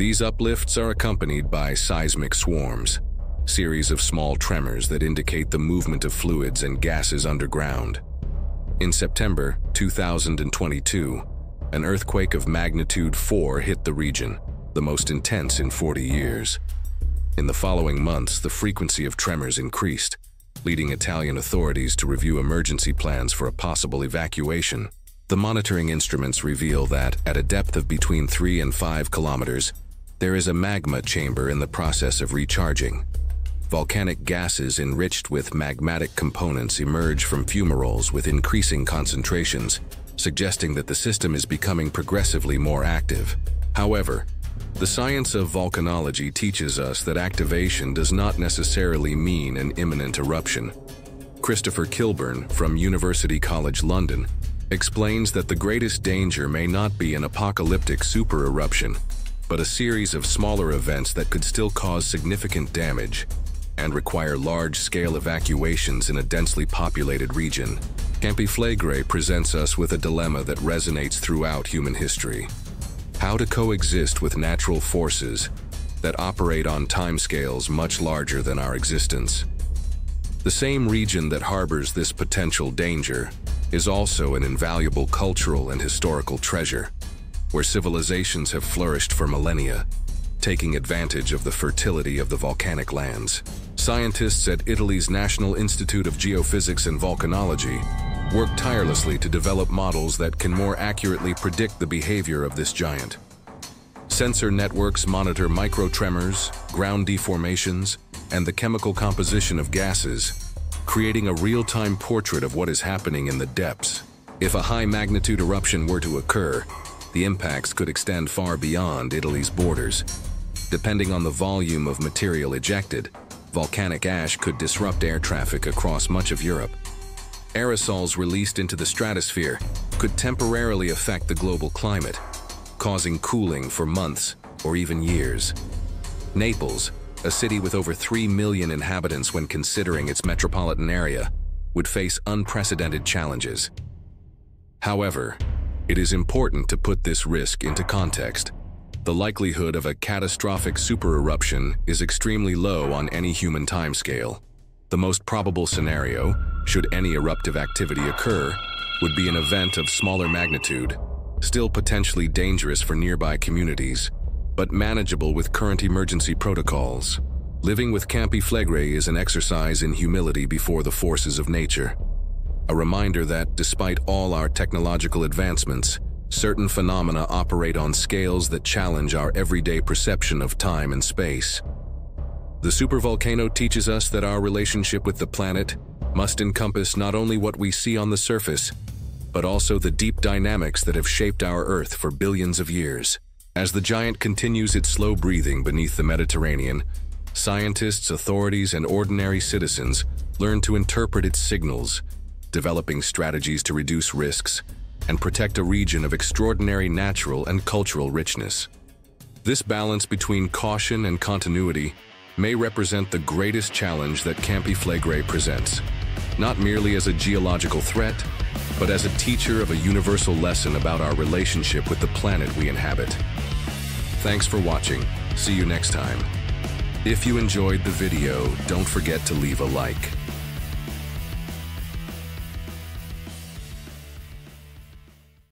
These uplifts are accompanied by seismic swarms, series of small tremors that indicate the movement of fluids and gases underground. In September 2022, an earthquake of magnitude 4 hit the region, the most intense in 40 years. In the following months, the frequency of tremors increased, leading Italian authorities to review emergency plans for a possible evacuation. The monitoring instruments reveal that, at a depth of between 3 and 5 kilometers, there is a magma chamber in the process of recharging. Volcanic gases enriched with magmatic components emerge from fumaroles with increasing concentrations, suggesting that the system is becoming progressively more active. However, the science of volcanology teaches us that activation does not necessarily mean an imminent eruption. Christopher Kilburn from University College London explains that the greatest danger may not be an apocalyptic supereruption, but a series of smaller events that could still cause significant damage and require large-scale evacuations in a densely populated region. Campi Flegrei presents us with a dilemma that resonates throughout human history how to coexist with natural forces that operate on timescales much larger than our existence. The same region that harbors this potential danger is also an invaluable cultural and historical treasure, where civilizations have flourished for millennia, taking advantage of the fertility of the volcanic lands. Scientists at Italy's National Institute of Geophysics and Volcanology work tirelessly to develop models that can more accurately predict the behavior of this giant. Sensor networks monitor microtremors, ground deformations, and the chemical composition of gases, creating a real-time portrait of what is happening in the depths. If a high-magnitude eruption were to occur, the impacts could extend far beyond Italy's borders. Depending on the volume of material ejected, volcanic ash could disrupt air traffic across much of Europe, aerosols released into the stratosphere could temporarily affect the global climate, causing cooling for months or even years. Naples, a city with over 3 million inhabitants when considering its metropolitan area, would face unprecedented challenges. However, it is important to put this risk into context. The likelihood of a catastrophic supereruption is extremely low on any human timescale. The most probable scenario, should any eruptive activity occur, would be an event of smaller magnitude, still potentially dangerous for nearby communities, but manageable with current emergency protocols. Living with Campi Flegrei is an exercise in humility before the forces of nature. A reminder that, despite all our technological advancements, certain phenomena operate on scales that challenge our everyday perception of time and space. The supervolcano teaches us that our relationship with the planet must encompass not only what we see on the surface, but also the deep dynamics that have shaped our Earth for billions of years. As the giant continues its slow breathing beneath the Mediterranean, scientists, authorities, and ordinary citizens learn to interpret its signals, developing strategies to reduce risks and protect a region of extraordinary natural and cultural richness. This balance between caution and continuity may represent the greatest challenge that Campi Flegrei presents, not merely as a geological threat, but as a teacher of a universal lesson about our relationship with the planet we inhabit. Thanks for watching. See you next time. If you enjoyed the video, don't forget to leave a like.